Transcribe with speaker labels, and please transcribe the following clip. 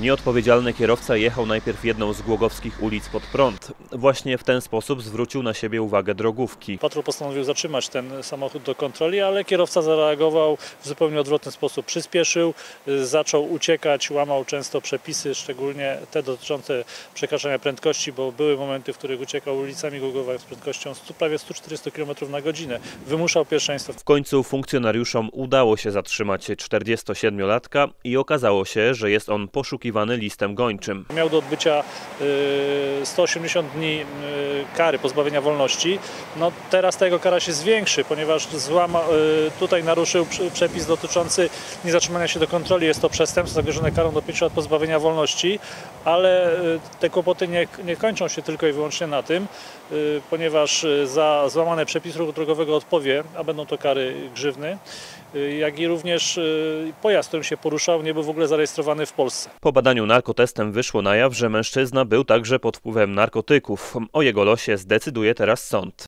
Speaker 1: Nieodpowiedzialny kierowca jechał najpierw jedną z głogowskich ulic pod prąd. Właśnie w ten sposób zwrócił na siebie uwagę drogówki.
Speaker 2: Patrol postanowił zatrzymać ten samochód do kontroli, ale kierowca zareagował w zupełnie odwrotny sposób. Przyspieszył, zaczął uciekać, łamał często przepisy, szczególnie te dotyczące przekraczania prędkości, bo były momenty, w których uciekał ulicami Głogowa z prędkością 100, prawie 140 km na godzinę. Wymuszał pierwszeństwo.
Speaker 1: W końcu funkcjonariuszom udało się zatrzymać 47-latka i okazało się, że jest on poszukiwany listem gończym.
Speaker 2: Miał do odbycia y, 180 dni y, kary pozbawienia wolności. No, teraz ta jego kara się zwiększy, ponieważ złama, y, tutaj naruszył przepis dotyczący niezatrzymania się do kontroli. Jest to przestępstwo zagrożone karą do 5 lat pozbawienia wolności, ale y, te kłopoty nie, nie kończą się tylko i wyłącznie na tym, ponieważ za złamane przepisy ruchu drogowego odpowie, a będą to kary grzywny, jak i również pojazd, którym się poruszał, nie był w ogóle zarejestrowany w Polsce.
Speaker 1: Po badaniu narkotestem wyszło na jaw, że mężczyzna był także pod wpływem narkotyków. O jego losie zdecyduje teraz sąd.